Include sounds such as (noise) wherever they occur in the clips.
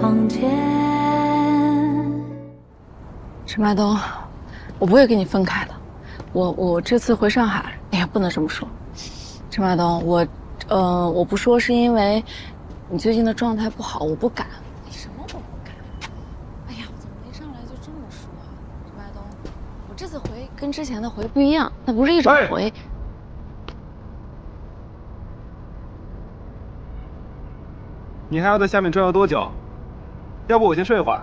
房间。陈麦冬，我不会跟你分开的。我我这次回上海，哎呀，不能这么说。陈麦冬，我，呃，我不说是因为你最近的状态不好，我不敢。你什么都不敢？哎呀，我怎么一上来就这么说啊？陈麦东，我这次回跟之前的回不一样，那不是一种回。你还要在下面转悠多久？要不我先睡会儿。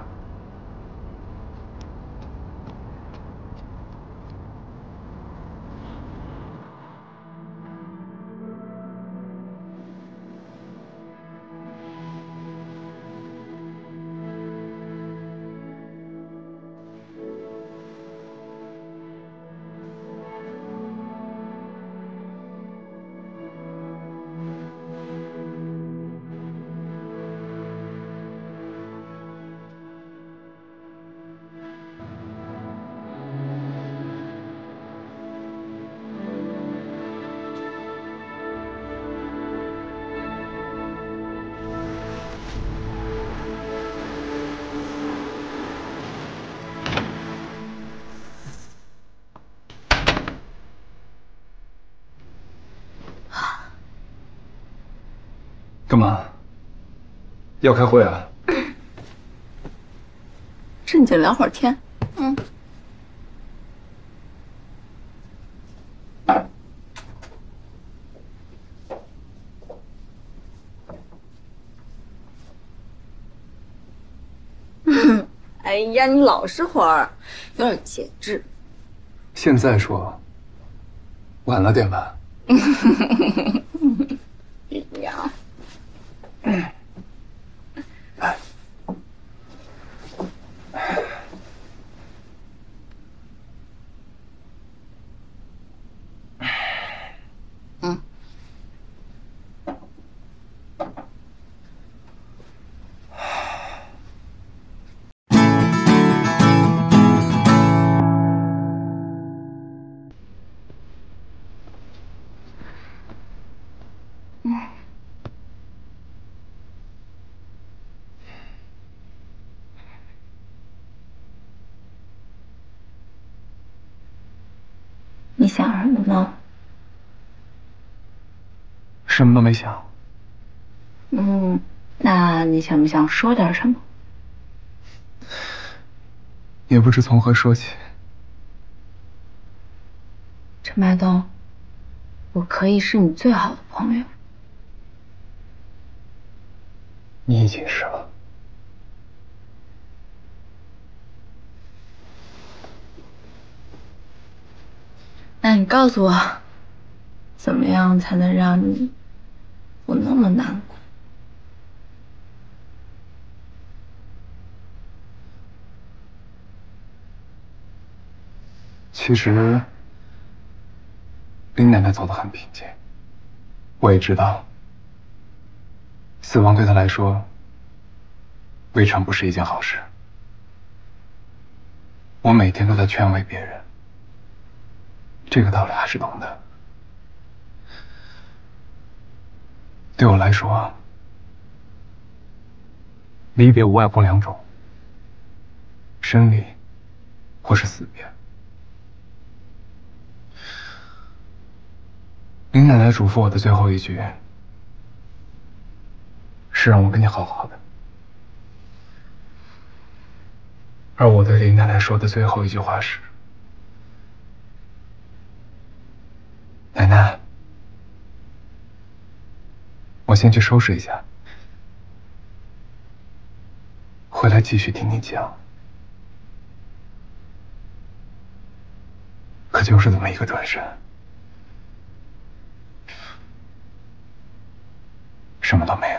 干嘛？要开会啊？正经聊会儿天。嗯。(laughs) 哎呀，你老实会儿，有点节制。现在说，晚了点吧？(laughs) Yeah. (clears throat) 你想什么呢？什么都没想。嗯，那你想不想说点什么？也不知从何说起。陈麦东，我可以是你最好的朋友。你已经是了。你告诉我，怎么样才能让你不那么难过？其实，林奶奶走得很平静，我也知道，死亡对她来说，未尝不是一件好事。我每天都在劝慰别人。这个道理还是懂的。对我来说，离别无外乎两种：生离，或是死别。林奶奶嘱咐我的最后一句，是让我跟你好好的。而我对林奶奶说的最后一句话是。奶奶，我先去收拾一下，回来继续听你讲。可就是这么一个转身，什么都没有。